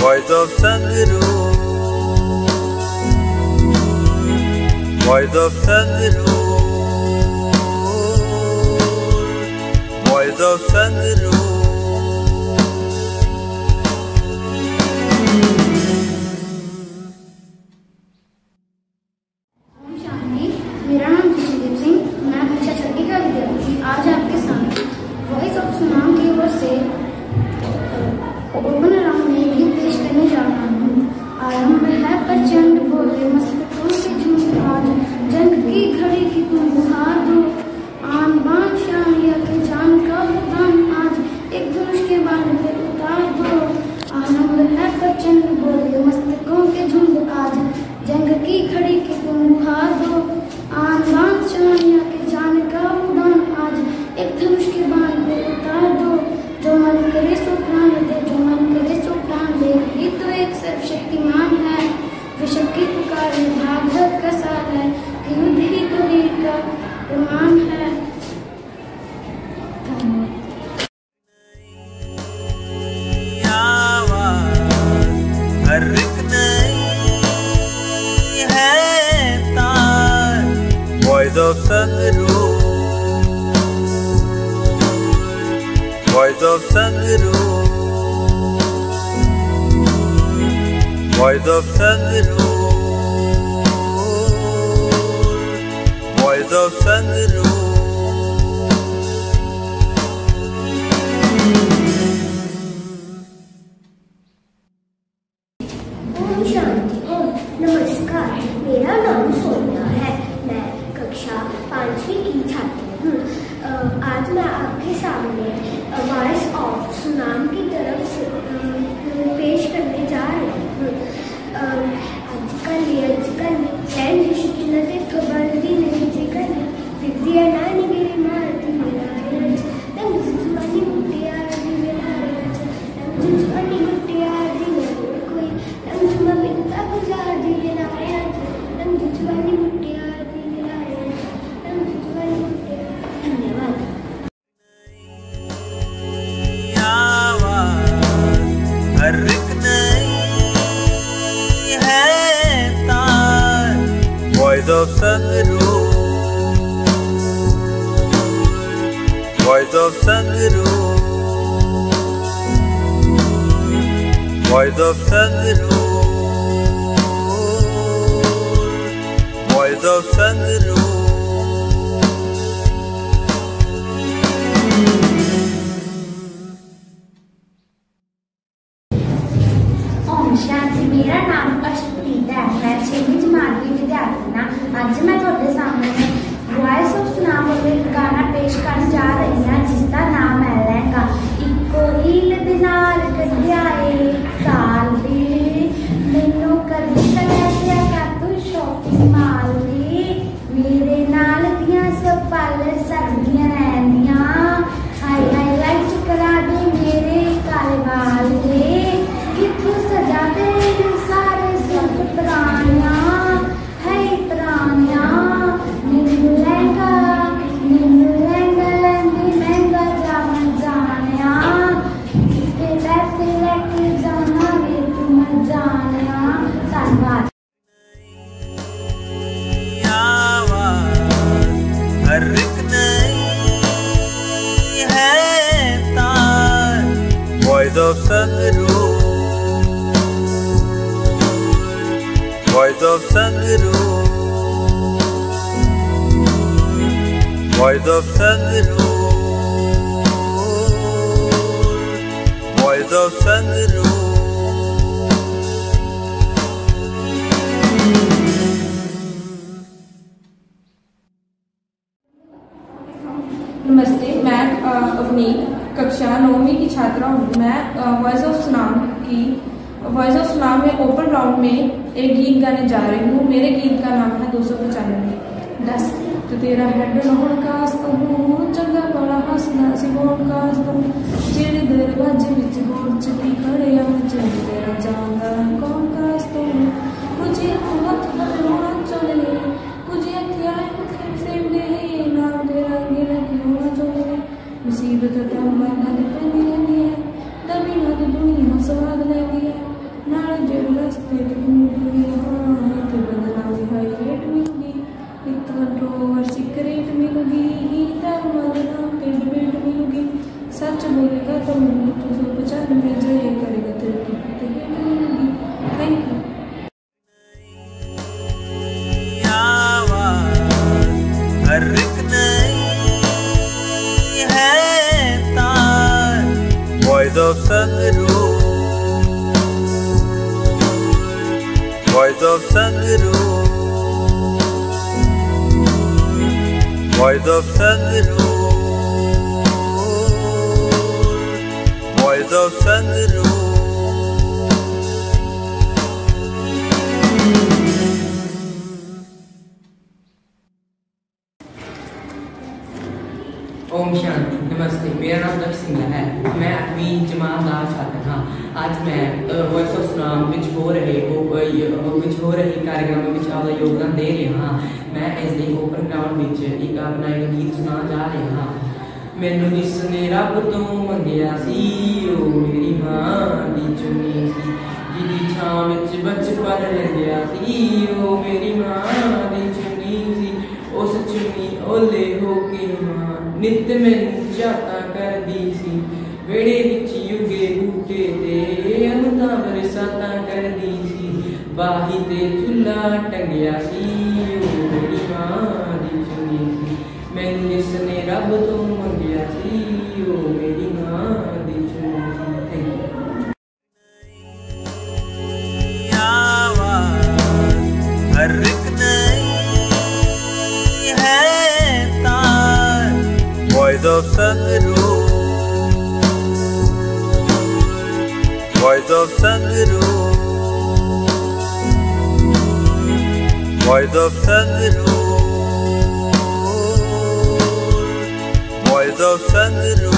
Voice of Sandro Voice of Sandro Voice of Sandro Vayda sendir o. Vayda sendir o. Vayda sendir o. दस्त तो तेरा head नौड़कास्त हूँ, चंगा बड़ा हसना सी बोड़कास्त हूँ। जेड़े दरवाजे बिच होड़ चली खड़े आ चली तेरा जांगा कौन कास्त हूँ? मुझे हाथ पर रोना चलने मुझे हथियार मुखे सेम नहीं नाम तेरा गिर होना चलने मुसीबत का मरना पैंदी रहती है तभी ना तो दुनिया स्वाद लेती है। नाल जो रस्ते तो दुनिया कंट्रोवर्सी क्रेट मिलूगी ही धर्म पिंड पिंड मिलूगी सच बोलेगा तो मिलू तुझे Vayda fenrur Vayda fenrur Om Shanti मेरा नाम दक्ष सिंह है। मैं आठवीं जमात का छात्र हाँ। आज मैं वॉइस ऑफ़ सलाम विच हो रहे विच हो रहे कार्यक्रम में आपका योगदान दे रहा हाँ। मैं इस दिन ओपन ग्राउंड में एक अपना एक गीत सुना जा रहा हाँ मैं जिसने रब तो मंगया सी ਸੀ, ਉਹ ਮੇਰੀ ਮਾਂ ਦੀ ਚੁੰਨੀ ਸੀ। ਜਿਹਦੀ ਛਾਂ ਵਿੱਚ ਬਚਪਨ ਲੰਘਿਆ ਸੀ, ਉਹ ਮੇਰੀ ਮਾਂ ਦੀ ਚੁੰਨੀ ਸੀ। ਉਸ ਚੁੰਨੀ ਓਲੇ बीसी वेड़े विच युगे बूटे ते अनुता बरसाता कर दी बाही ते चुल्ला टंगया सी, ओड़ी माँ दी चुनी सी। मैनू जिसने रब तो मंगिया सी, ओ मेरी the Sandro, boy the Sandro.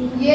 ये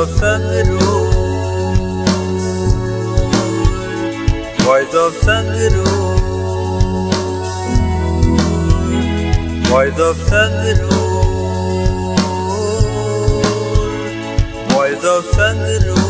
of Sandaru Voice of Sandaru Voice of Sandaru Voice of Sandaru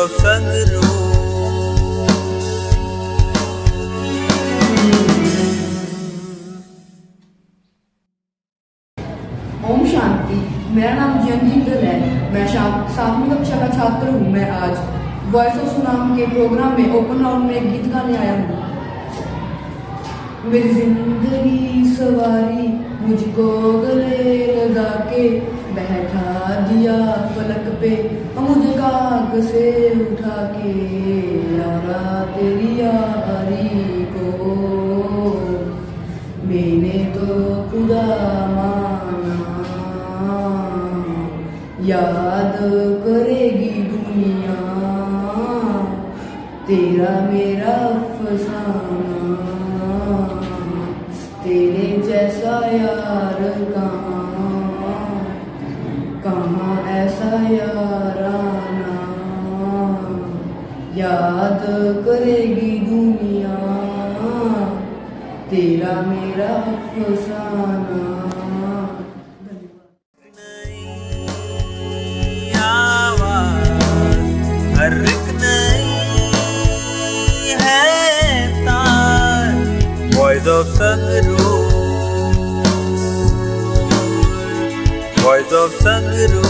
Om Shanti. मेरा नाम जिंदल है। मैं सातवीं कक्षा का छात्र हूँ मैं आज। वॉइस ऑफ़ सुनाम के प्रोग्राम में ओपन राउंड में गीत गाने आया हूँ। मेरी ज़िंदगी सवारी मुझको गले लगा के बैठा बिछा दिया पलक पे। मुझे काग से उठा के, यारा तेरी यारी को, मैंने तो खुदा माना। याद करेगी दुनिया, तेरा मेरा फसाना। तेरे जैसा यार का याद करेगी दुनिया तेरा मेरा अफसाना Voice of Sangrur Voice of Sangrur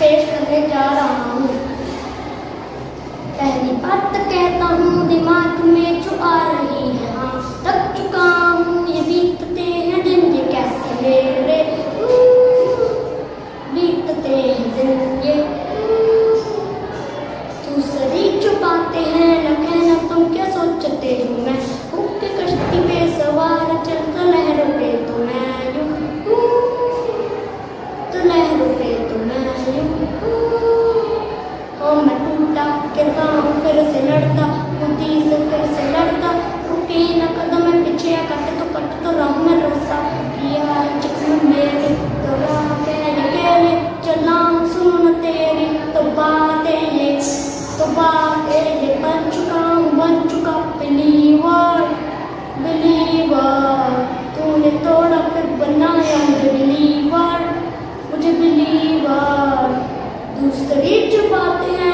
पेश करने जा रहा हूँ पहली बात कहता हूँ दिमाग में जो आ रही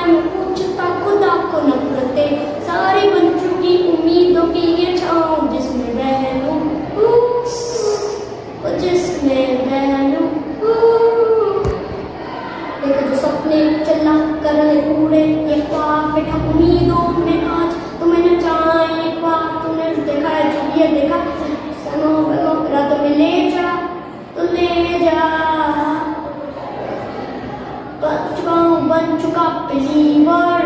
न कुछ ताको सारे बच्चों की उम्मीदों की ये छाओ जिसमें बह लूँ सपने चला पूरे ये ख्वाब बैठा था बिलीवर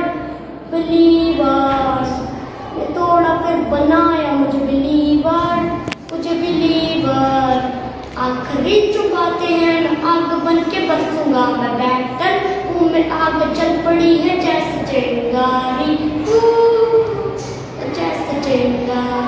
बिलीवर्स ये थोड़ा फिर बनाया मुझे बिलीवर मुझे बिलीवर आखिरी चुकाते हैं आग बन के बसूँगा मैं बैठकर उम्र आग चल पड़ी है, जैसे चेंगारी जैसे चेंगारी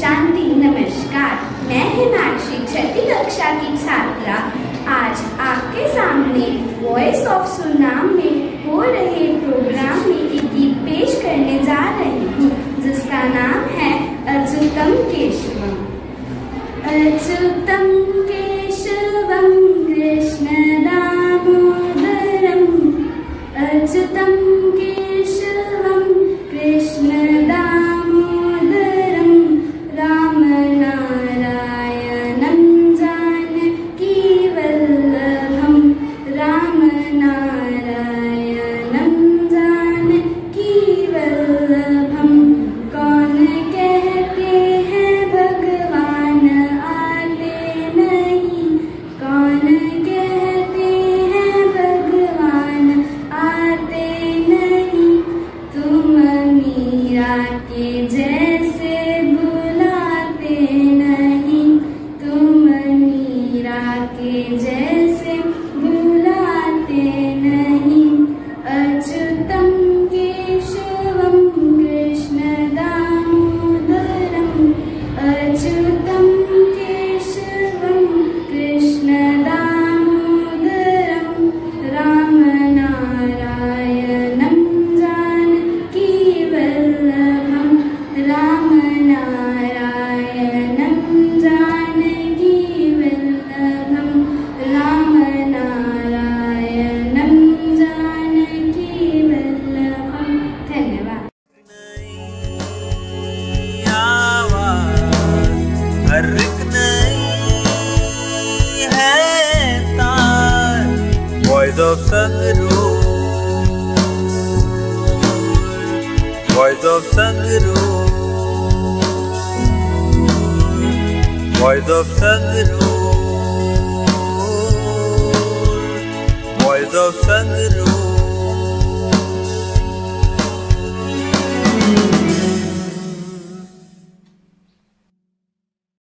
शांति नमस्कार मैं हिमाक्षी छठी कक्षा की छात्र वॉइस ऑफ़ सुनाम में हो रहे प्रोग्राम में एक गीत पेश करने जा रही हूँ, जिसका नाम है अचुतम केशवम अच्युतम